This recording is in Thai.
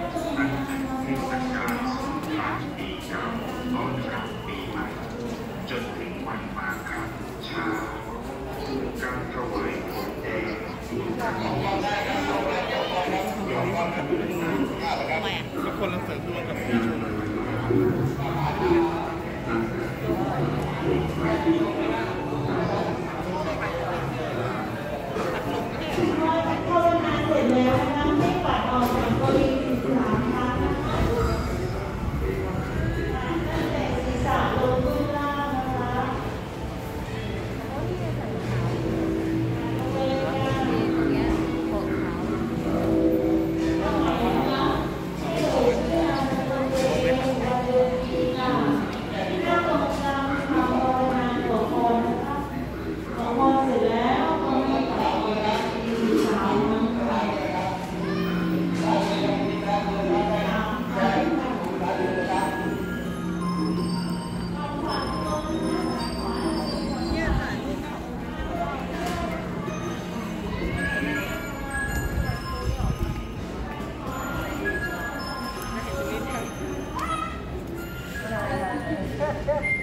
ทุกคนเราเสริมดวงกับปีชดดลกงเสร็จแล้วนะ Yeah, yeah.